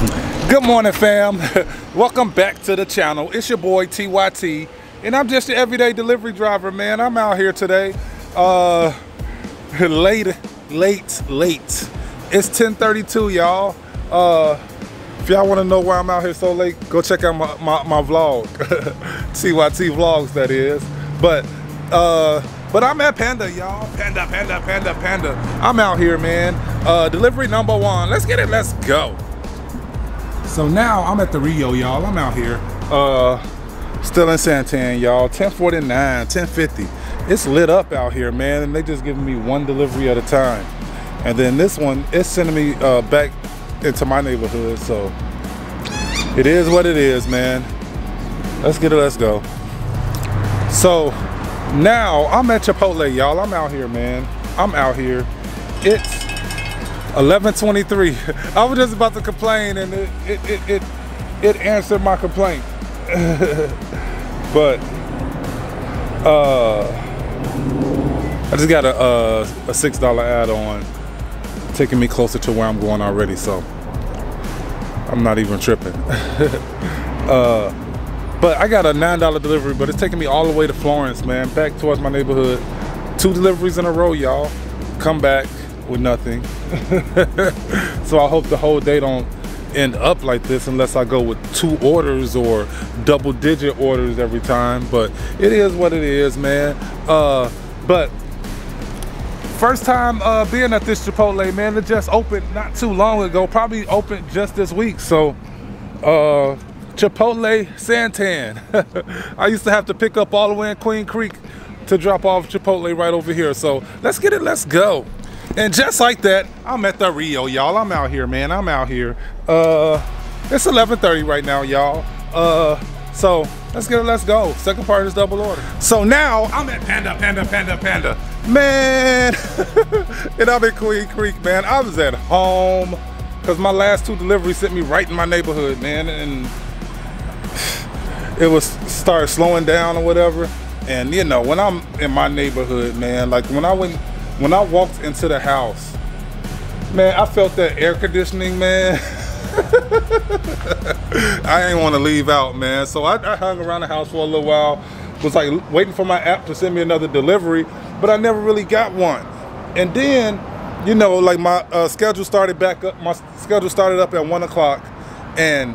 Good morning, fam. Welcome back to the channel. It's your boy TYT, and I'm just your everyday delivery driver, man. I'm out here today. Uh, late, late, late. It's 10:32, y'all. Uh, if y'all want to know why I'm out here so late, go check out my my, my vlog, TYT vlogs, that is. But uh, but I'm at Panda, y'all. Panda, Panda, Panda, Panda. I'm out here, man. Uh, delivery number one. Let's get it. Let's go. So now I'm at the Rio, y'all. I'm out here. Uh, still in Santan, y'all. 1049, 1050. It's lit up out here, man. And they just giving me one delivery at a time. And then this one, it's sending me uh, back into my neighborhood. So it is what it is, man. Let's get it. Let's go. So now I'm at Chipotle, y'all. I'm out here, man. I'm out here. It's 11:23. I was just about to complain, and it it it it, it answered my complaint. but uh, I just got a a, a six dollar add-on, taking me closer to where I'm going already. So I'm not even tripping. uh, but I got a nine dollar delivery, but it's taking me all the way to Florence, man, back towards my neighborhood. Two deliveries in a row, y'all. Come back with nothing. so I hope the whole day don't end up like this unless I go with two orders or double digit orders every time. But it is what it is, man. Uh, but first time uh, being at this Chipotle, man. It just opened not too long ago, probably opened just this week. So uh, Chipotle Santan. I used to have to pick up all the way in Queen Creek to drop off Chipotle right over here. So let's get it, let's go. And just like that, I'm at the Rio, y'all. I'm out here, man. I'm out here. Uh, it's 11:30 right now, y'all. Uh, so let's get it. Let's go. Second part is double order. So now I'm at Panda, Panda, Panda, Panda. Man, and I'm in Queen Creek, man. I was at home because my last two deliveries sent me right in my neighborhood, man, and it was started slowing down or whatever. And you know, when I'm in my neighborhood, man, like when I went when I walked into the house, man, I felt that air conditioning, man. I ain't want to leave out, man. So I, I, hung around the house for a little while. Was like waiting for my app to send me another delivery, but I never really got one. And then, you know, like my uh, schedule started back up. My schedule started up at one o'clock, and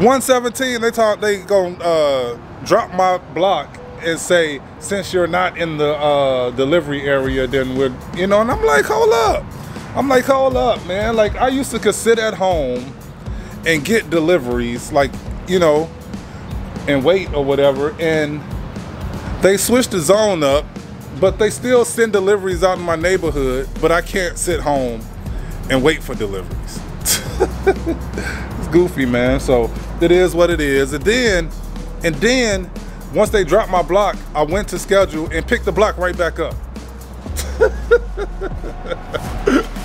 117 they talk they gonna uh, drop my block and say, since you're not in the uh, delivery area, then we're, you know, and I'm like, hold up. I'm like, hold up, man. Like, I used to sit at home and get deliveries, like, you know, and wait or whatever. And they switched the zone up, but they still send deliveries out in my neighborhood, but I can't sit home and wait for deliveries. it's goofy, man. So it is what it is. And then, and then once they dropped my block, I went to schedule and picked the block right back up.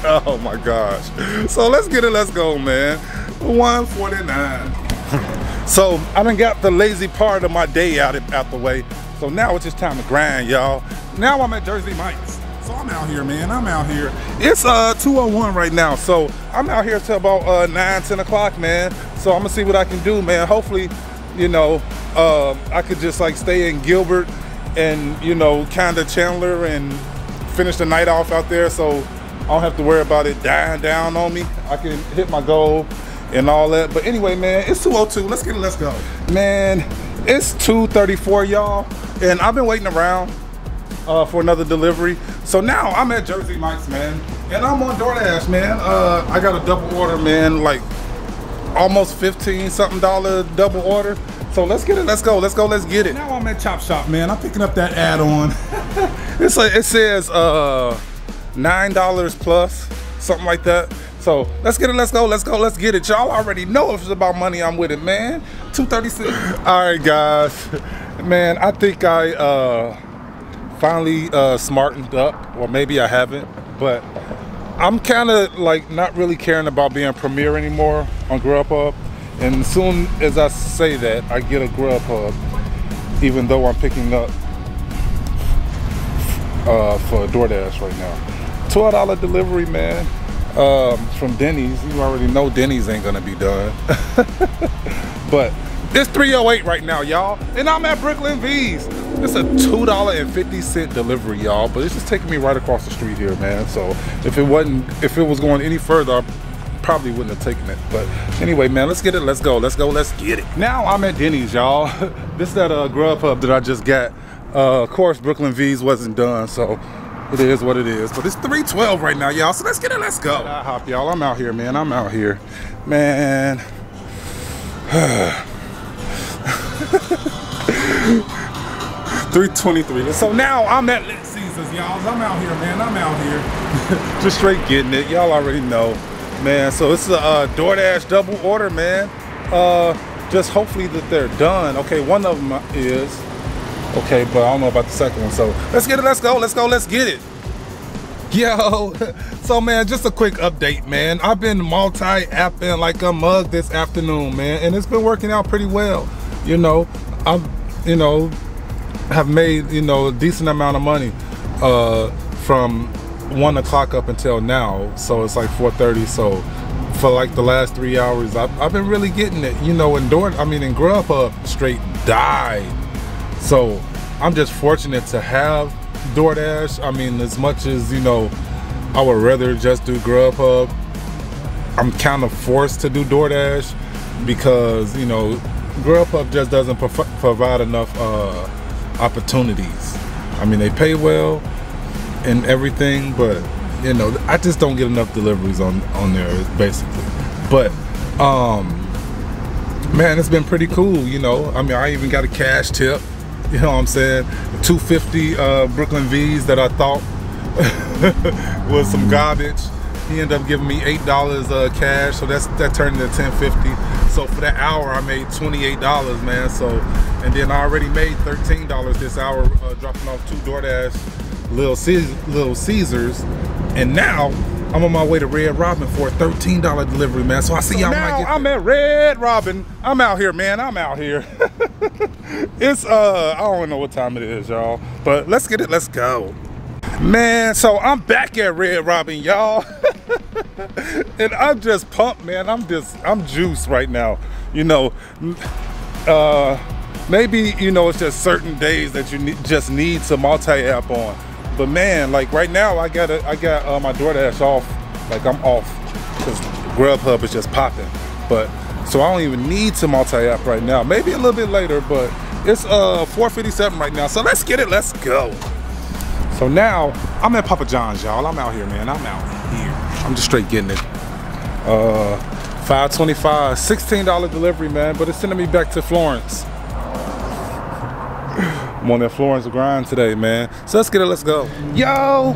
oh my gosh. So let's get it, let's go, man. 149. so I done got the lazy part of my day out, out the way. So now it's just time to grind, y'all. Now I'm at Jersey Mike's. So I'm out here, man. I'm out here. It's uh 201 right now. So I'm out here till about uh 9, 10 o'clock, man. So I'm gonna see what I can do, man. Hopefully, you know, uh, I could just like stay in Gilbert and you know kind of Chandler and finish the night off out there so I don't have to worry about it dying down on me. I can hit my goal and all that. But anyway, man, it's 202. Let's get it. Let's go. Man, it's 234, y'all. And I've been waiting around uh, for another delivery. So now I'm at Jersey Mike's, man. And I'm on DoorDash, man. Uh, I got a double order, man. Like almost 15 something dollar double order. So let's get it. Let's go. Let's go. Let's get it. Now I'm at Chop Shop, man. I'm picking up that add-on. it's like it says uh, nine dollars plus, something like that. So let's get it. Let's go. Let's go. Let's get it. Y'all already know if it's about money, I'm with it, man. 236. All right, guys. Man, I think I uh, finally uh, smartened up, or maybe I haven't, but I'm kind of like not really caring about being Premier anymore on Grubhub. And as soon as I say that, I get a Grubhub, even though I'm picking up uh, for DoorDash right now. $12 delivery, man. um, from Denny's. You already know Denny's ain't gonna be done. but it's 308 right now, y'all. And I'm at Brooklyn V's. It's a $2.50 delivery, y'all. But it's just taking me right across the street here, man. So if it wasn't, if it was going any further, probably wouldn't have taken it. But anyway, man, let's get it. Let's go. Let's go. Let's get it. Now I'm at Denny's, y'all. this is that uh, Grubhub that I just got. Uh, of course, Brooklyn V's wasn't done, so it is what it is. But it's 312 right now, y'all. So let's get it. Let's go. IHOP, y'all. I'm out here, man. I'm out here. Man. 323. So now I'm at Little Caesars, y'all. I'm out here, man. I'm out here. Just straight getting it. Y'all already know, man. So it's a uh, DoorDash double order, man. Uh, just hopefully that they're done. Okay, one of them is. Okay, but I don't know about the second one. So let's get it. Let's go. Let's go. Let's get it. Yo, so man, just a quick update, man. I've been multi-apping like a mug this afternoon, man, and it's been working out pretty well. You know, I'm, you know, have made you know a decent amount of money uh, from one o'clock up until now. So it's like 4:30. So for like the last three hours, I've, I've been really getting it. You know, and Door, I mean, in Grubhub straight died. So I'm just fortunate to have DoorDash. I mean, as much as, you know, I would rather just do Grubhub, I'm kind of forced to do DoorDash because, you know, Grubhub just doesn't provide enough uh, opportunities. I mean, they pay well and everything, but, you know, I just don't get enough deliveries on, on there, basically. But, um, man, it's been pretty cool, you know. I mean, I even got a cash tip you know what I'm saying? 250 uh, Brooklyn V's that I thought was some garbage. He ended up giving me eight dollars uh, cash, so that's that turned into 1050. So for that hour, I made 28 dollars, man. So and then I already made 13 dollars this hour, uh, dropping off two DoorDash Little Caesars, Little Caesars, and now I'm on my way to Red Robin for a $13 delivery, man. So I see so y'all now I'm at Red Robin. I'm out here, man. I'm out here. it's uh, I don't know what time it is, y'all. But let's get it. Let's go. Man, so I'm back at Red Robin, y'all. and I'm just pumped, man. I'm just, I'm juiced right now. You know, uh, maybe, you know, it's just certain days that you need, just need to multi-app on. But man, like right now, I got I got uh, my DoorDash off. Like I'm off because Grubhub is just popping. But so I don't even need to multi-app right now. Maybe a little bit later, but it's uh 4:57 right now. So let's get it. Let's go. So now I'm at Papa John's, y'all. I'm out here, man. I'm out here. I'm just straight getting it. Uh, 525, $16 delivery, man. But it's sending me back to Florence. I'm on that Florence grind today, man. So let's get it, let's go. Yo!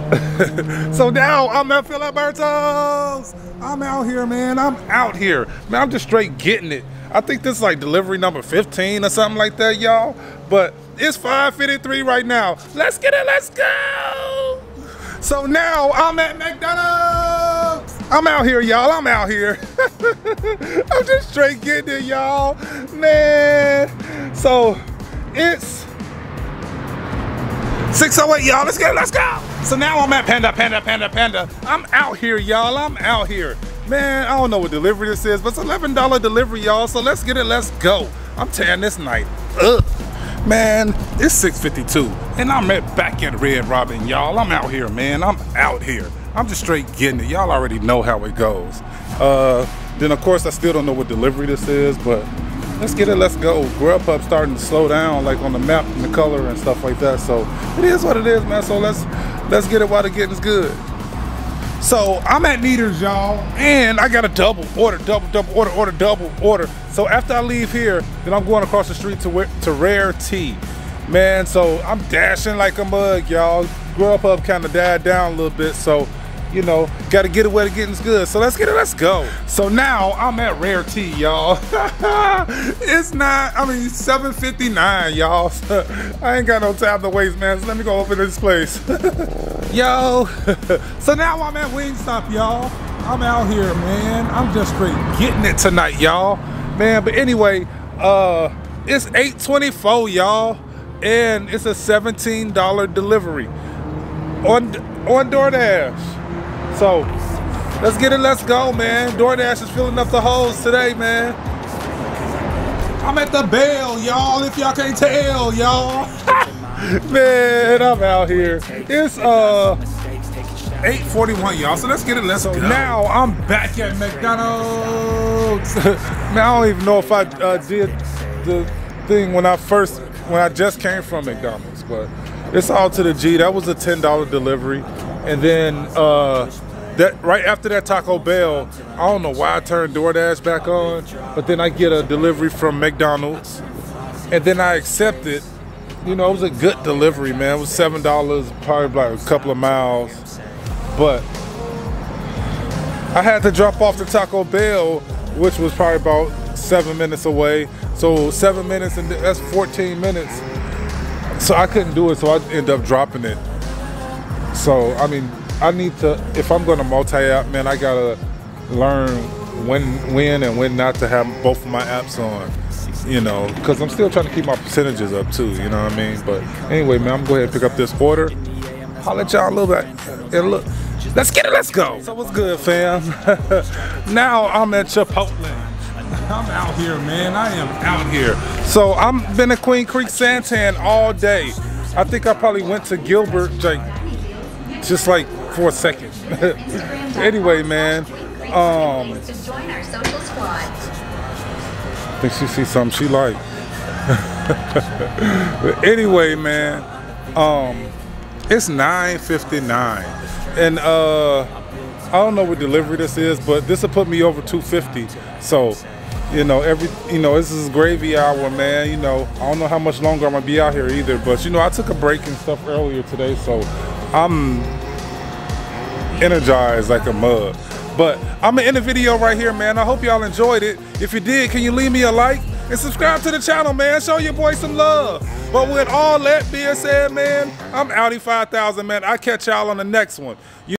so now I'm at Filiberto's. I'm out here, man. I'm out here. Man, I'm just straight getting it. I think this is like delivery number 15 or something like that, y'all. But it's 5.53 right now. Let's get it, let's go! So now I'm at McDonald's. I'm out here, y'all. I'm out here. I'm just straight getting it, y'all. Man. So it's 608, y'all. Let's get it. Let's go. So now I'm at Panda, Panda, Panda, Panda. I'm out here, y'all. I'm out here. Man, I don't know what delivery this is, but it's $11 delivery, y'all. So let's get it. Let's go. I'm tearing this night up. Man, it's 652, and I'm at back at Red Robin, y'all. I'm out here, man. I'm out here. I'm just straight getting it. Y'all already know how it goes. Uh, then, of course, I still don't know what delivery this is, but let's get it, let's go. Grubhub starting to slow down like on the map and the color and stuff like that. So it is what it is, man. So let's let's get it while the getting's good. So I'm at Kneaders, y'all, and I got a double order, double, double order, order, double order. So after I leave here, then I'm going across the street to to Rare Tea. Man, so I'm dashing like a mug, y'all. Grubhub kind of died down a little bit, so you know, got to get where the getting's good. So let's get it, let's go. So now I'm at Rare Tea, y'all. it's not, I mean, 7.59, y'all. I ain't got no time to waste, man. So let me go open this place. Yo, so now I'm at Wingstop, y'all. I'm out here, man. I'm just straight getting it tonight, y'all. Man, but anyway, uh, it's 8.24, y'all. And it's a $17 delivery on on DoorDash. So Let's get it, let's go, man. DoorDash is filling up the holes today, man. I'm at the bell, y'all, if y'all can't tell, y'all. man, I'm out here. It's uh 841, y'all. So let's get it. Let's so go. Now I'm back at McDonald's. Man, I don't even know if I uh, did the thing when I first, when I just came from McDonald's, but it's all to the G. That was a $10 delivery. And then uh, that right after that Taco Bell, I don't know why I turned DoorDash back on, but then I get a delivery from McDonald's, and then I accept it. You know, it was a good delivery, man. It was seven dollars, probably like a couple of miles, but I had to drop off the Taco Bell, which was probably about seven minutes away. So seven minutes and that's 14 minutes. So I couldn't do it, so I ended up dropping it. So I mean, I need to if I'm going to multi-app, man, I gotta learn when when and when not to have both of my apps on. You know, because I'm still trying to keep my percentages up too. You know what I mean? But anyway, man, I'm going to go ahead and pick up this order. I'll let y'all a little bit. And look, let's get it. Let's go. So what's good, fam? now I'm at Chipotle. I'm out here, man. I am out here. So I'm been at Queen Creek Santan all day. I think I probably went to Gilbert like just like for a second. anyway, man. Um, I think she sees something she like. but anyway, man. Um, it's 9:59, and uh, I don't know what delivery this is, but this will put me over 250. So, you know, every you know, this is gravy hour, man. You know, I don't know how much longer I'm gonna be out here either, but you know, I took a break and stuff earlier today, so I'm energized like a mug. But I'm gonna end the video right here, man. I hope y'all enjoyed it. If you did, can you leave me a like and subscribe to the channel, man? Show your boy some love. But with all that being said, man, I'm Audi 5000, man. I catch y'all on the next one. You